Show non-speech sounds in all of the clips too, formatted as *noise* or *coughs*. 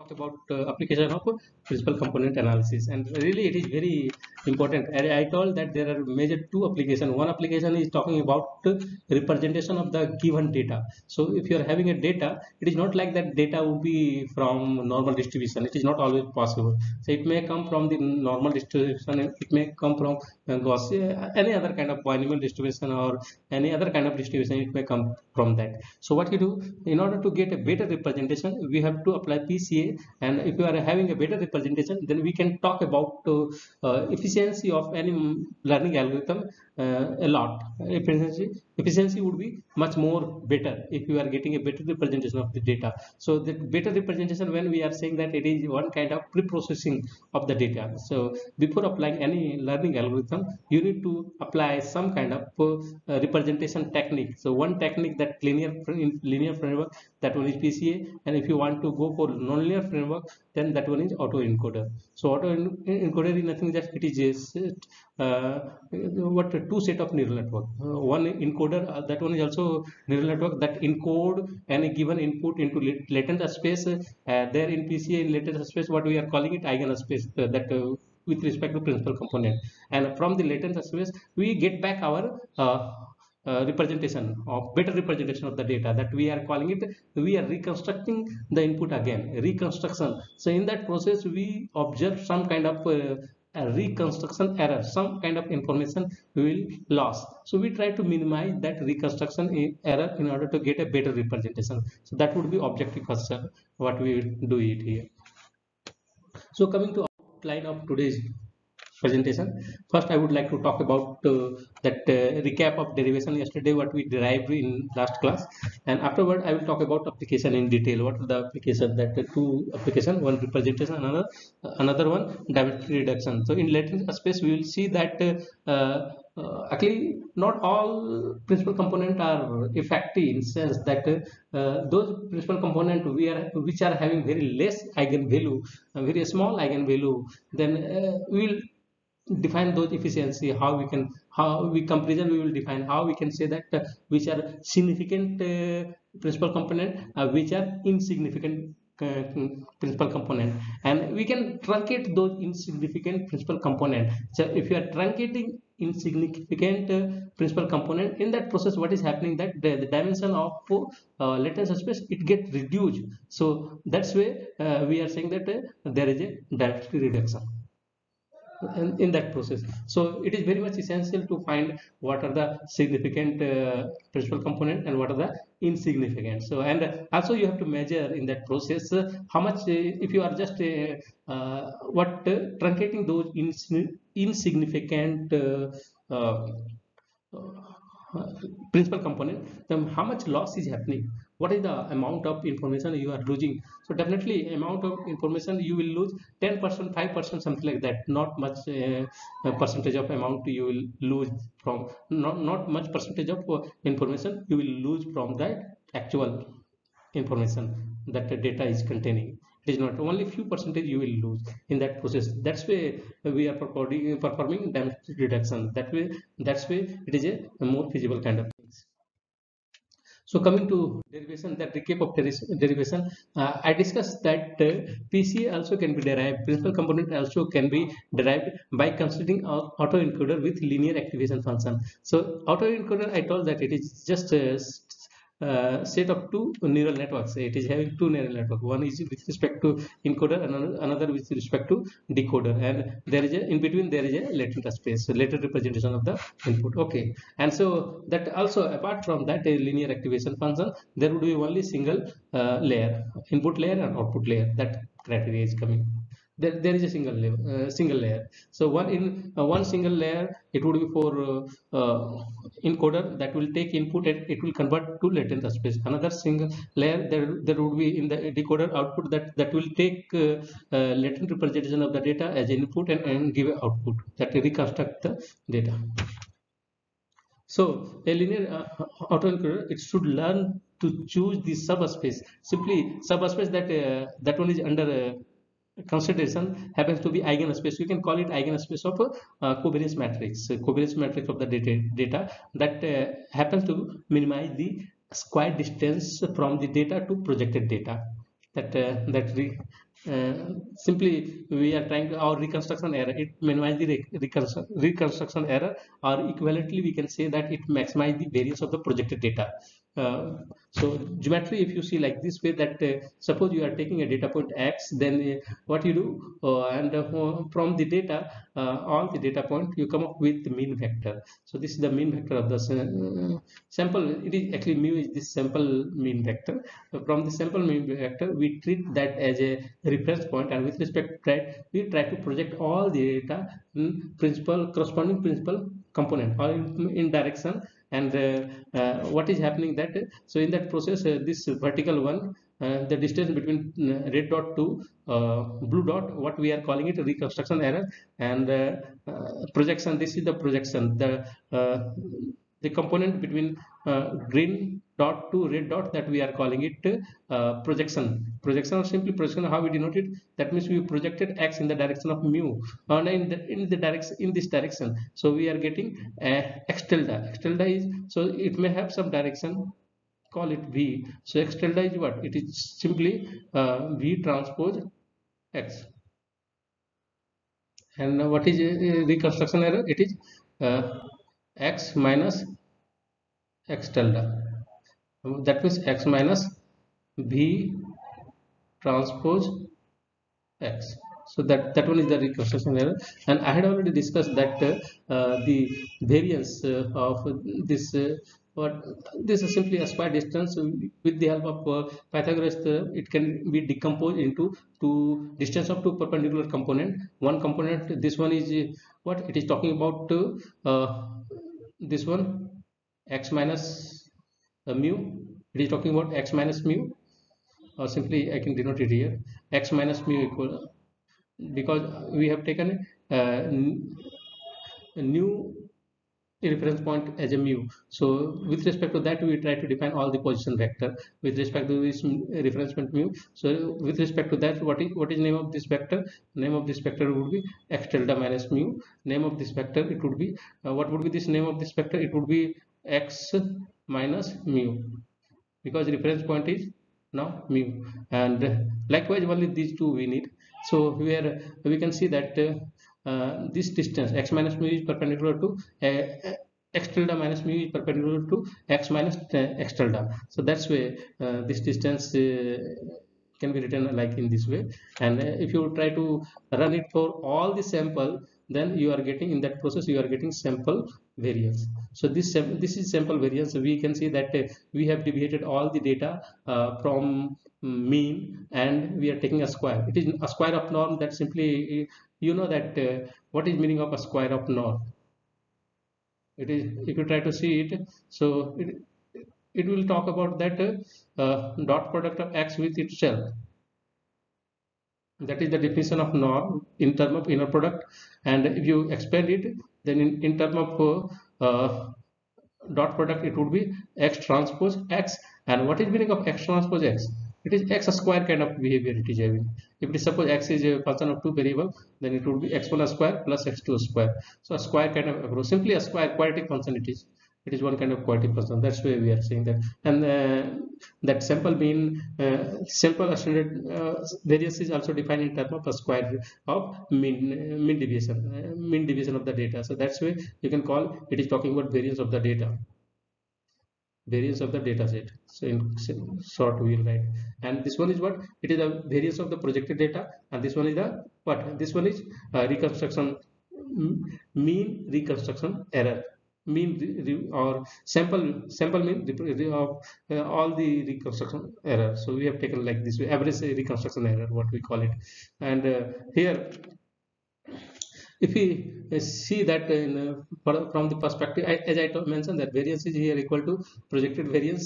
talk about uh, application of principal component analysis. And really it is very important. I, told that there are major two application. One application is talking about representation of the given data. So if you are having a data it is not like that data would be from normal distribution. It is not always possible. So it may come from the normal distribution. It may come from uh, any other kind of binomial distribution or any other kind of distribution. It may come from that. So what you do in order to get a better representation we have to apply PCA and if you are having a better representation then we can talk about uh, uh, efficiency of any learning algorithm a lot. Efficiency efficiency would be much more better if you are getting a better representation of the data. So the better representation when we are saying that it is one kind of pre-processing of the data. So before applying any learning algorithm you need to apply some kind of uh, representation technique. So one technique that linear linear framework that one is PCA and if you want to go for nonlinear framework then that one is autoencoder so autoencoder is nothing that it is uh, what two set of neural network. Uh, one encoder uh, that one is also neural network that encode any given input into latent space. Uh, there in PCA in latent space what we are calling it eigenspace uh, that uh, with respect to principal component. And from the latent space we get back our uh, representation of better representation of the data that we are calling it. We are reconstructing the input again reconstruction. So in that process we observe some kind of uh, reconstruction error some kind of information will lose. So we try to minimize that reconstruction error in order to get a better representation. So that would be objective first what we do it here. So coming to outline of today's presentation. First i would like to talk about uh, that uh, recap of derivation yesterday what we derived in last class. And afterward i will talk about application in detail. What are the application that uh, two application one representation another uh, another one dimension reduction. So in latent space we will see that uh, uh, actually not all principal component are effective in sense that uh, those principal component we are which are having very less eigenvalue very small eigenvalue then uh, we will define those efficiency how we can how we comparison we will define how we can say that uh, which are significant uh, principal component uh, which are insignificant uh, principal component. And we can truncate those insignificant principal component. So if you are truncating insignificant uh, principal component in that process what is happening that the, the dimension of uh, latent space it get reduced. So that's why we are saying that there is a density reduction in, that process. So it is very much essential to find what are the significant uh, principal component and what are the insignificant. So and also you have to measure in that process uh, how much uh, if you are just uh, uh, what uh, truncating those ins insignificant principal component then how much loss is happening what is the amount of information you are losing? So definitely amount of information you will lose 10 percent 5 percent something like that. Not much uh, percentage of amount you will lose from not not much percentage of uh, information you will lose from that actual information that the data is containing. It is not only few percentage you will lose in that process. That's why we are performing dimension reduction. That way that's way it is a more feasible kind of so coming to derivation, that recap of derivation, uh, I discussed that uh, PCA also can be derived, principal component also can be derived by considering autoencoder with linear activation function. So autoencoder, I told that it is just a uh, set of two neural networks. It is having two neural networks. One is with respect to encoder, another with respect to decoder. And there is a in between there is a latent space, so latent representation of the input. Okay, and so that also apart from that a linear activation function, there would be only single uh, layer, input layer and output layer. That criteria is coming there, there is a single layer uh, single layer. So one in uh, one single layer it would be for uh, uh, encoder that will take input and it will convert to latent space another single layer there there would be in the decoder output that that will take uh, uh, latent representation of the data as input and, and give output that reconstruct the data. So a linear uh, autoencoder it should learn to choose the subspace. Simply subspace that that one is under consideration happens to be eigenspace you can call it eigenspace of uh, covariance matrix covariance matrix of the data, data that uh, happens to minimize the square distance from the data to projected data. That uh, that re uh, simply we are trying to our reconstruction error it minimize the reconstruction, reconstruction error or equivalently we can say that it maximize the variance of the projected data uh, so geometry if you see like this way that uh, suppose you are taking a data point x then uh, what you do uh, and uh, from the data all the data point you come up with the mean vector. So this is the mean vector of the sample. It is actually mu is this sample mean vector. So from the sample mean vector we treat that as a reference point and with respect to that we try to project all the data in principal corresponding principal component or in, in direction and uh, uh, what is happening that so in that process uh, this vertical one uh, the distance between uh, red dot to uh, blue dot what we are calling it reconstruction error. And projection this is the projection. The the component between green dot to red dot that we are calling it uh, projection. Projection or simply projection how we denote it? That means we projected x in the direction of mu and in the in the direction in this direction. So we are getting uh, x tilde. X tilde is so it may have some direction call it v. So x tilde is what? It is simply uh, v transpose x. And what is uh, reconstruction error? It is uh, x minus x tilde that means x minus v transpose x. So that that one is the reconstruction error. And i had already discussed that uh, the variance uh, of this uh, what this is simply a square distance. With the help of uh, pythagoras uh, it can be decomposed into two distance of two perpendicular component. One component this one is uh, what it is talking about this one x minus mu. It is talking about x minus mu. Or simply I can denote it here. x minus mu equal because we have taken uh, a new reference point as a mu. So with respect to that we try to define all the position vector. With respect to this reference point mu so with respect to that what is what is name of this vector? Name of this vector would be x tilde minus mu. Name of this vector it would be uh, what would be this name of this vector? It would be x minus mu because reference point is now mu. And likewise only these two we need. So where we can see that uh, uh, this distance x minus mu is perpendicular to uh, x tilde minus mu is perpendicular to x minus uh, x tilde. So that's why uh, this distance uh, can be written like in this way. And if you try to run it for all the sample then you are getting in that process you are getting sample variance so this this is sample variance so we can see that uh, we have deviated all the data uh, from mean and we are taking a square. It is a square of norm that simply you know that uh, what is meaning of a square of norm? It is if you try to see it so it, it will talk about that uh, dot product of x with itself. That is the definition of norm in term of inner product. And if you expand it then in, in term of uh, dot product it would be x transpose x. And what is meaning of x transpose x? It is x square kind of behavior it is having. If it is suppose x is a function of two variable then it would be x1 square plus x2 square. So a square kind of simply a square quadratic function it is it is one kind of quality person. That's why we are saying that. And uh, that sample mean uh, sample standard uh, variance is also defined in terms of a square of mean uh, mean deviation uh, mean deviation of the data. So that's why you can call it is talking about variance of the data. Variance of the data set. So in short we will write. And this one is what? It is the variance of the projected data. And this one is the what? This one is uh, reconstruction mean reconstruction error mean or sample sample mean of uh, all the reconstruction error. So we have taken like this way average reconstruction error what we call it. And uh, here if we uh, see that in, uh, from the perspective as i mentioned that variance is here equal to projected variance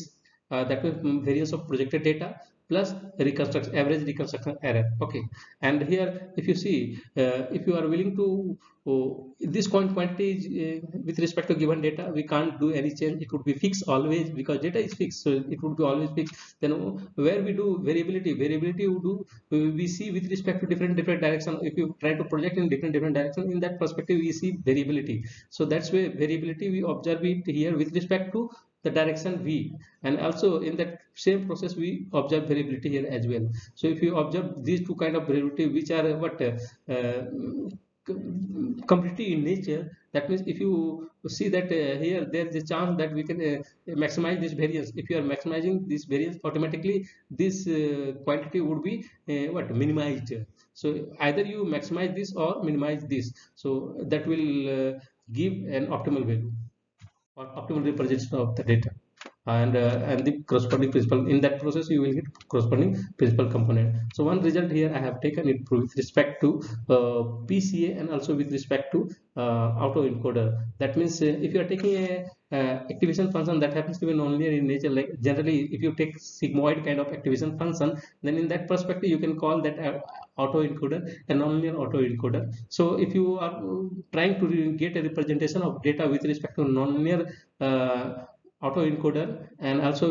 uh, that mm, variance of projected data plus reconstruction average reconstruction error. Okay. And here if you see uh, if you are willing to oh, this point quantity is, uh, with respect to given data we can't do any change. It would be fixed always because data is fixed. So it would be always fixed. Then where we do variability? Variability we do we see with respect to different different direction. If you try to project in different different direction in that perspective we see variability. So that's why variability we observe it here with respect to the direction v and also in that same process we observe variability here as well. So if you observe these two kind of variability which are what uh, completely in nature that means if you see that uh, here there is a chance that we can uh, maximize this variance. If you are maximizing this variance automatically this uh, quantity would be uh, what minimized. So either you maximize this or minimize this. So that will uh, give an optimal value or optimal representation of the data and uh, and the corresponding principal in that process you will get corresponding principal component. So one result here i have taken it with respect to uh, pca and also with respect to uh, autoencoder that means uh, if you are taking a uh, activation function that happens to be nonlinear in nature like generally if you take sigmoid kind of activation function then in that perspective you can call that uh, autoencoder a nonlinear autoencoder so if you are trying to get a representation of data with respect to nonlinear autoencoder and also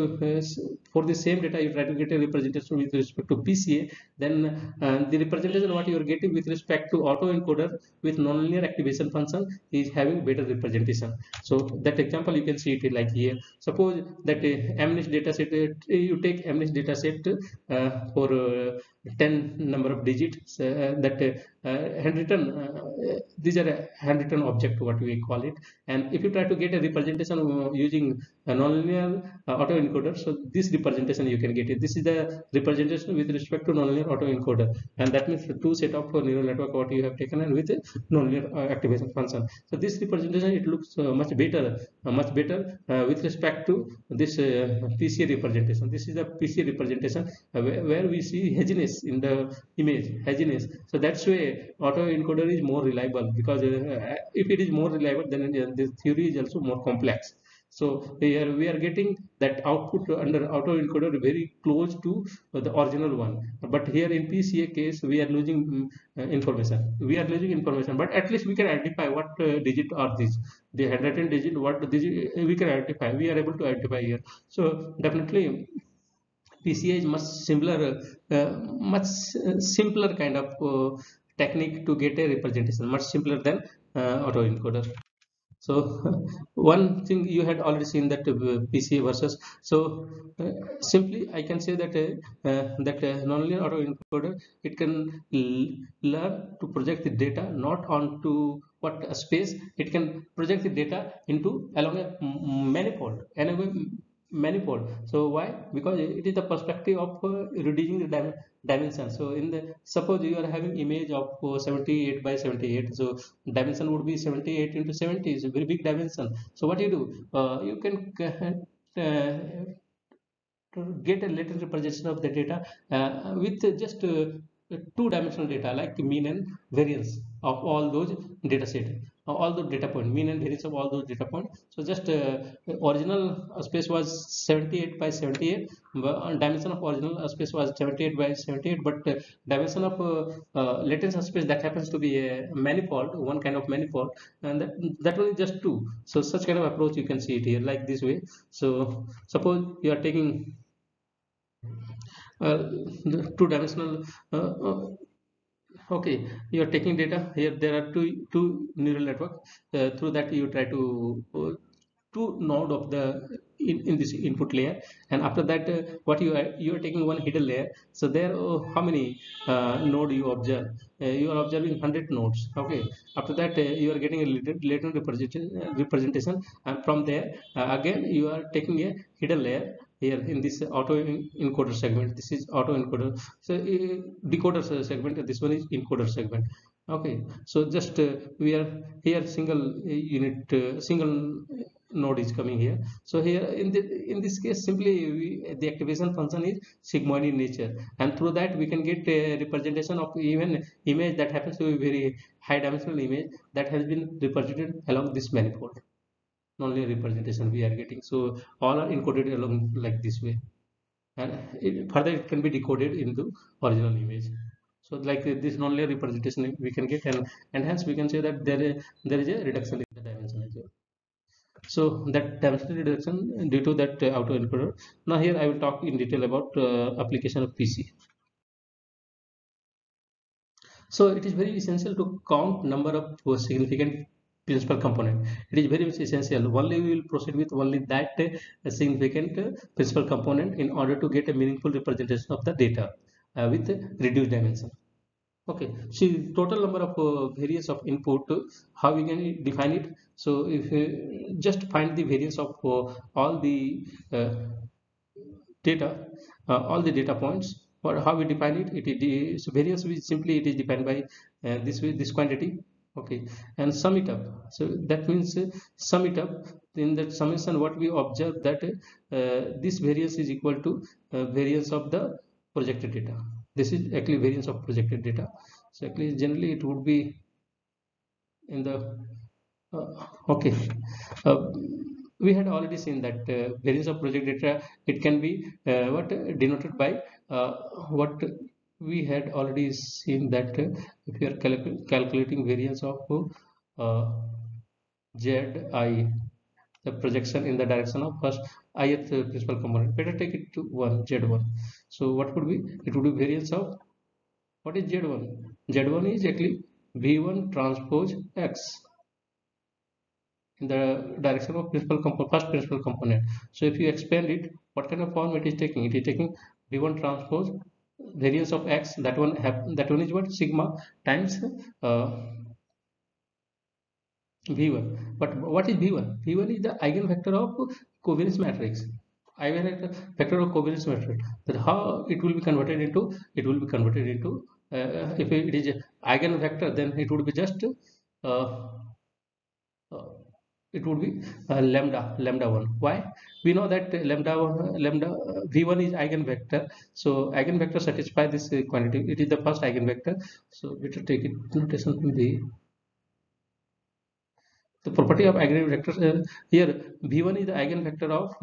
for the same data you try to get a representation with respect to PCA then uh, the representation what you are getting with respect to autoencoder with nonlinear activation function is having better representation. So that example you can see it like here. Suppose that uh, MNIST data set uh, you take MNIST data set uh, for uh, 10 number of digits uh, that uh, handwritten uh, these are handwritten object what we call it. And if you try to get a representation using nonlinear uh, autoencoder. So this representation you can get it. This is the representation with respect to nonlinear autoencoder. And that means the two set of neural network what you have taken and with nonlinear uh, activation function. So this representation it looks uh, much better much better with respect to this PCA representation. This is the PCA representation where, where we see haziness in the image haziness. So that's why autoencoder is more reliable because uh, if it is more reliable then uh, the theory is also more complex so here we are getting that output under autoencoder very close to the original one. But here in pca case we are losing uh, information. We are losing information but at least we can identify what uh, digit are these. The handwritten digit what digit we can identify. We are able to identify here. So definitely PCA is much simpler, uh, much simpler kind of uh, technique to get a representation, much simpler than uh, autoencoder. So *laughs* one thing you had already seen that uh, PCA versus. So uh, simply I can say that uh, that nonlinear autoencoder it can learn to project the data not onto what space it can project the data into along a manifold anyway manifold. So why? Because it is the perspective of uh, reducing the dim dimension. So in the suppose you are having image of uh, 78 by 78 so dimension would be 78 into 70 is a very big dimension. So what you do? Uh, you can uh, get a latent representation of the data uh, with just uh, two dimensional data like mean and variance of all those data set all the data point mean and variance of all those data points so just uh, original space was 78 by 78 but dimension of original space was 78 by 78 but uh, dimension of uh, uh, latent space that happens to be a manifold one kind of manifold and that, that one is just two. So such kind of approach you can see it here like this way. So suppose you are taking uh, two dimensional uh, uh, okay you are taking data. Here there are two two neural network uh, through that you try to uh, two node of the in, in this input layer. And after that uh, what you are you are taking one hidden layer. So there oh, how many uh, node you observe? Uh, you are observing 100 nodes. Okay. After that you are getting a latent representation representation. And from there again you are taking a hidden layer here in this auto encoder segment. This is auto encoder. So uh, decoder segment. This one is encoder segment. Okay. So just uh, we are here single uh, unit uh, single node is coming here. So here in the in this case simply we, the activation function is sigmoid in nature. And through that we can get a representation of even image that happens to be very high dimensional image that has been represented along this manifold only representation we are getting. So all are encoded along like this way. And it, further it can be decoded in the original image. So like this nonlinear representation we can get and, and hence we can say that there is there is a reduction in the dimension as well. So that dimension reduction due to that uh, autoencoder. Now here i will talk in detail about uh, application of pc so it is very essential to count number of significant principal component. It is very much essential. Only we will proceed with only that uh, significant uh, principal component in order to get a meaningful representation of the data uh, with reduced dimension. Okay. See total number of uh, variance of input uh, how we can define it? So if you just find the variance of uh, all the data all the data points. Or how we define it? It is variance is simply it is defined by this this quantity okay. And sum it up. So that means uh, sum it up. In that summation what we observe that uh, this variance is equal to uh, variance of the projected data. This is actually variance of projected data. So actually generally it would be in the uh, okay. Uh, we had already seen that uh, variance of projected data it can be what denoted by what we had already seen that uh, if you are calculating variance of uh, zi the projection in the direction of first ith principal component. Better take it to 1 z1 so what would be? It would be variance of what is z1 z1 is actually v1 transpose x in the direction of principal component first principal component. So if you expand it what kind of form it is taking? It is taking v1 transpose variance of x that one have that one is what? Sigma times uh, v1 but what is v1 v1 is the eigenvector of covariance matrix. Eigenvector of covariance matrix. That how it will be converted into it will be converted into uh, if it is eigenvector then it would be just uh, uh it would be uh, lambda lambda 1 why? We know that lambda 1 lambda uh, v1 is eigenvector. So eigenvector satisfy this uh, quantity. It is the first eigenvector. So better take it notation from the the property of eigenvectors. Uh, here v1 is the eigenvector of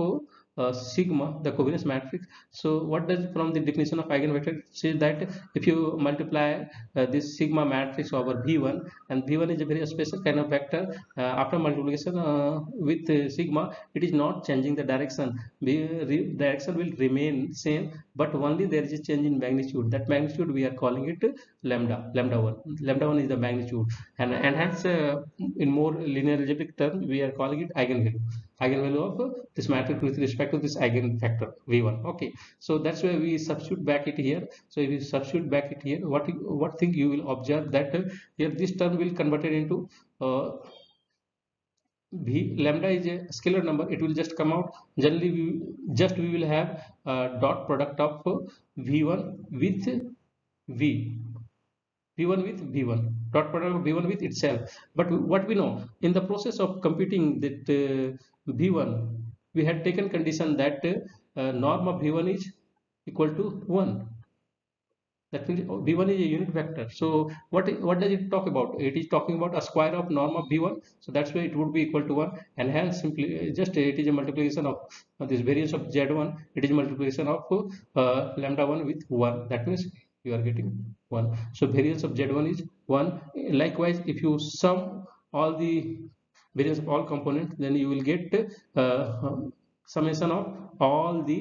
uh, sigma the covariance matrix. So what does from the definition of eigenvector say that if you multiply uh, this sigma matrix over v1 and v1 is a very special kind of vector uh, after multiplication uh, with sigma it is not changing the direction. The direction will remain same but only there is a change in magnitude. That magnitude we are calling it lambda lambda 1 lambda 1 is the magnitude. And, and hence uh, in more linear algebraic term we are calling it eigenvalue eigenvalue of this matrix with respect to this eigenvector v1 okay. So that's why we substitute back it here. So if you substitute back it here what what thing you will observe that uh, here this term will convert it into uh, v lambda is a scalar number. It will just come out. Generally we just we will have a dot product of v1 with v. V1 with v1 dot product of v1 with itself. But what we know in the process of computing that uh, v1 we had taken condition that uh, norm of v1 is equal to 1 that means v1 is a unit vector. So what what does it talk about? It is talking about a square of norm of v1 so that's why it would be equal to 1 and hence simply just it is a multiplication of uh, this variance of z1 it is multiplication of uh, lambda 1 with 1 that means you are getting? 1 so variance of z1 is 1 likewise if you sum all the variance of all components then you will get uh, summation of all the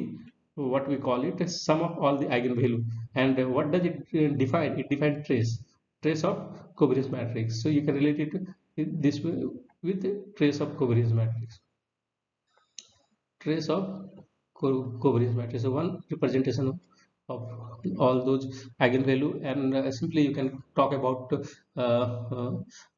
what we call it sum of all the eigenvalue. And what does it uh, define? It defines trace. Trace of covariance matrix. So you can relate it this way with trace of covariance matrix. Trace of covariance matrix. So one representation of of all those eigenvalue and uh, simply you can talk about uh, uh,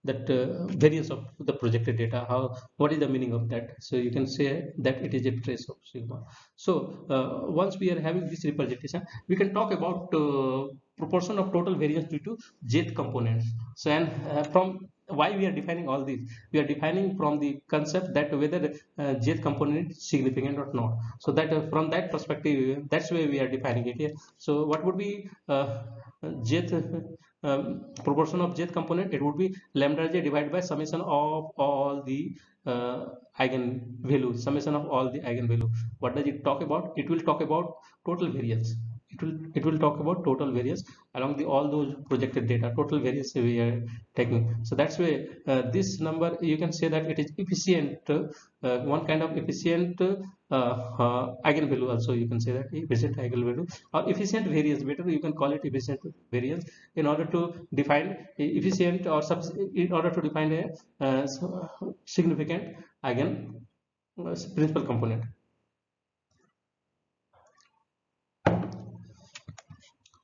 that uh, variance of the projected data. How what is the meaning of that? So you can say that it is a trace of sigma. So uh, once we are having this representation we can talk about uh, proportion of total variance due to jth components. So and from why we are defining all these? We are defining from the concept that whether uh, jth component is significant or not. So that uh, from that perspective that's why we are defining it here. So what would be uh, jth um, proportion of jth component? It would be lambda j divided by summation of all the uh, eigen value summation of all the eigen value what does it talk about? It will talk about total variance it will it will talk about total variance along the all those projected data total variance we are taking. So that's why uh, this number you can say that it is efficient uh, one kind of efficient uh, uh, eigenvalue also you can say that efficient eigenvalue or efficient variance better you can call it efficient variance in order to define efficient or in order to define a uh, significant eigen uh, principal component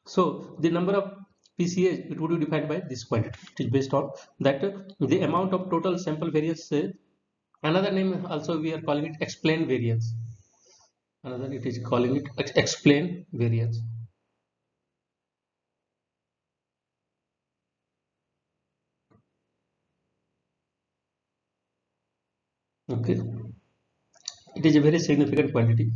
So the number of PCA it would be defined by this quantity. It is based on that the amount of total sample variance. Uh, another name also we are calling it explained variance. Another it is calling it explained variance. Okay, it is a very significant quantity.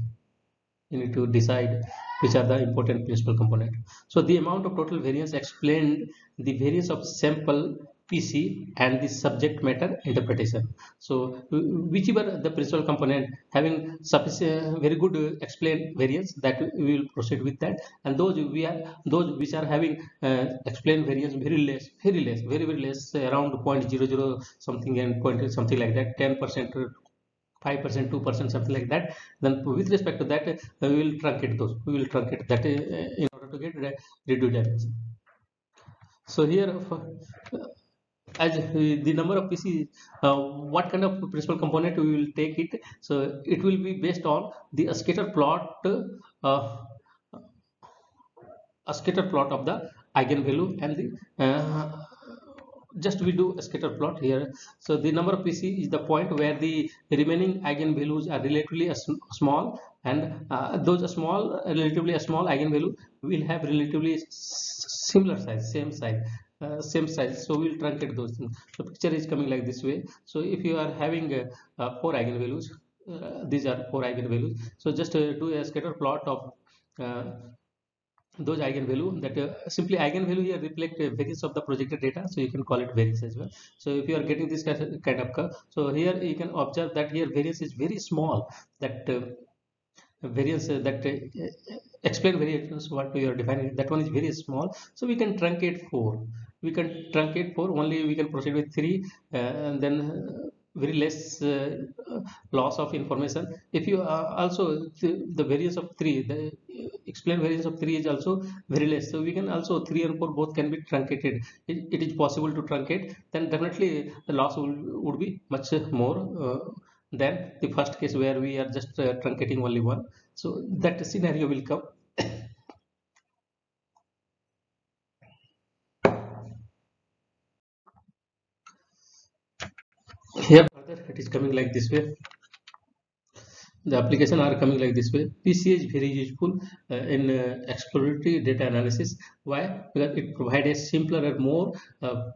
You need to decide which are the important principal component. So the amount of total variance explained the variance of sample PC and the subject matter interpretation. So whichever the principal component having sufficient very good explained variance that we will proceed with that and those we are those which are having uh, explained variance very less very less very very less around 0.00 something and point something like that 10 percent 5% 2% something like that then with respect to that uh, we will truncate those we will truncate that uh, in order to get reduced dimension. So here uh, as the number of PC uh, what kind of principal component we will take it? So it will be based on the scatter plot uh, a scatter plot of the eigenvalue and the uh, just we do a scatter plot here. So the number of pc is the point where the remaining eigenvalues are relatively small and uh, those small relatively small eigenvalue will have relatively similar size same size uh, same size. So we'll truncate those things. So picture is coming like this way. So if you are having uh, uh four eigenvalues uh, these are four eigenvalues. So just uh, do a scatter plot of those eigenvalue that uh, simply eigenvalue here reflect a variance of the projected data so you can call it variance as well. So if you are getting this kind of curve so here you can observe that here variance is very small that uh, variance uh, that uh, explain variations what we are defining. That one is very small. So we can truncate 4 we can truncate 4 only we can proceed with 3 uh, and then uh, very less uh, loss of information. If you uh, also the, the variance of 3 the explained variance of 3 is also very less. So we can also 3 and 4 both can be truncated. It, it is possible to truncate. Then definitely the loss will, would be much more uh, than the first case where we are just uh, truncating only one. So that scenario will come. *coughs* Here further it is coming like this way the application are coming like this way. Pca is very useful uh, in uh, exploratory data analysis. Why? Because it provides a simpler and more uh,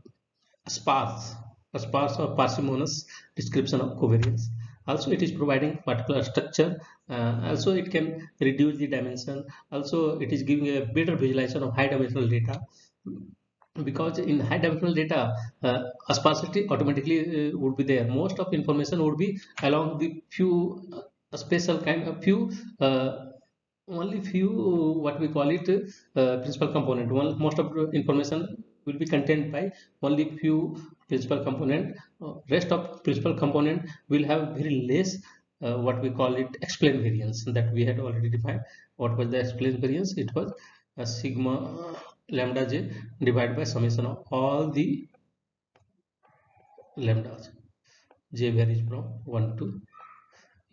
sparse a sparse or parsimonious description of covariance also it is providing particular structure. Uh, also it can reduce the dimension. Also it is giving a better visualization of high dimensional data. Because in high dimensional data uh, sparsity automatically uh, would be there. Most of information would be along the few uh, special kind of few uh, only few what we call it uh, principal component. One most of the information will be contained by only few principal component. Uh, rest of principal component will have very less what we call it explained variance that we had already defined. What was the explained variance? It was a sigma lambda j divided by summation of all the lambdas. J varies from 1 to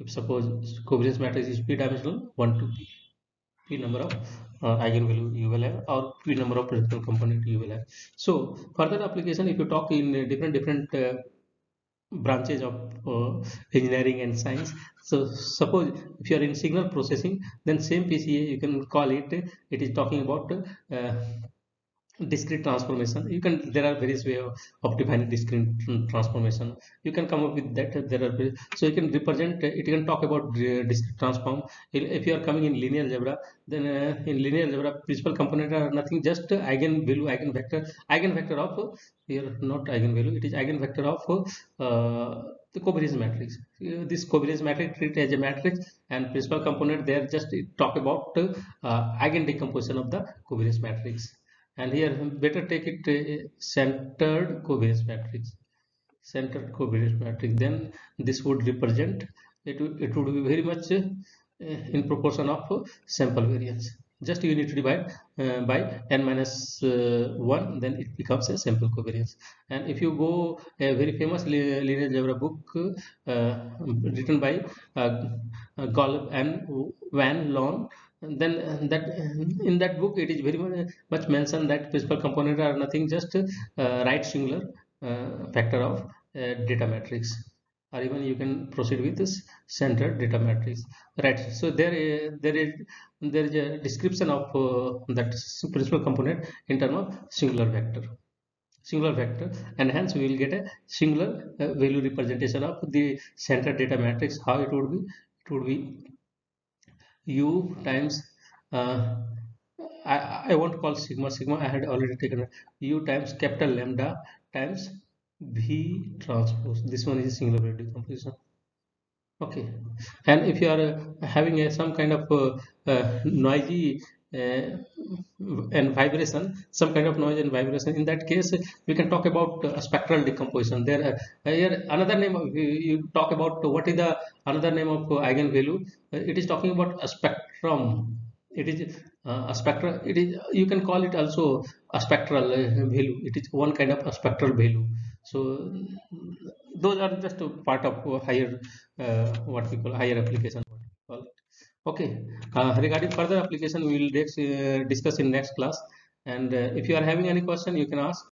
if suppose covariance matrix is p dimensional 1 to p p number of uh, eigenvalue you will have or p number of principal component you will have. So further application if you talk in different different uh, branches of uh, engineering and science so suppose if you are in signal processing then same pca you can call it it is talking about uh, discrete transformation. You can there are various way of, defining discrete transformation. You can come up with that there are so you can represent it you can talk about discrete transform. If you are coming in linear algebra then uh, in linear algebra principal component are nothing just eigenvalue eigenvector eigenvector of here not eigenvalue it is eigenvector of uh, the covariance matrix. Uh, this covariance matrix treat as a matrix and principal component there just talk about uh, eigen decomposition of the covariance matrix and here better take it uh, centered covariance matrix. Centered covariance matrix. Then this would represent it it would be very much uh, in proportion of sample variance. Just you need to divide uh, by n minus uh, 1 then it becomes a sample covariance. And if you go a very famous linear algebra book uh, written by uh, Golub and Van Loan then that in that book it is very much mentioned that principal component are nothing just uh, right singular uh, factor of uh, data matrix. Or even you can proceed with this centered data matrix. Right so there uh, there is there is a description of that principal component in terms of singular vector. Singular vector and hence we will get a singular value representation of the centered data matrix. How it would be? It would be u times uh, I, I won't call sigma sigma I had already taken u times capital lambda times v transpose. This one is singular decomposition okay. And if you are uh, having a, some kind of uh, uh, noisy uh, and vibration some kind of noise and vibration. In that case we can talk about uh, spectral decomposition. There uh, here another name of, you talk about what is the another name of eigenvalue. It is talking about a spectrum. It is uh, a spectral it is you can call it also a spectral value. It is one kind of a spectral value. So those are just a part of higher uh, what we call higher application okay. Uh, regarding further application we will uh, discuss in next class. And uh, if you are having any question you can ask